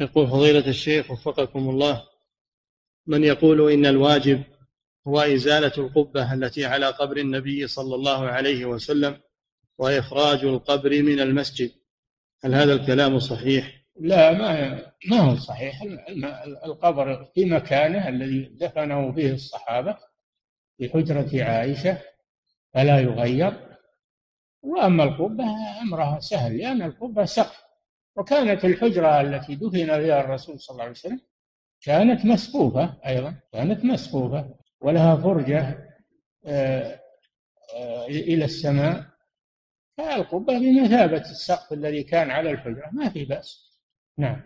يقول فضيلة الشيخ وفقكم الله من يقول إن الواجب هو إزالة القبة التي على قبر النبي صلى الله عليه وسلم وإخراج القبر من المسجد. هل هذا الكلام صحيح؟ لا ما ما هو صحيح. القبر في مكانه الذي دفنه فيه الصحابة في حجرة عائشة فلا يغير. وأما القبة أمرها سهل لأن القبة سقف. وكانت الحجرة التي دفن فيها الرسول صلى الله عليه وسلم كانت مسقوفة أيضا كانت مسقوفة ولها فرجة آه، آه، إلى السماء. فالقبة بمثابة السقف الذي كان على الحجرة ما في بأس. نعم.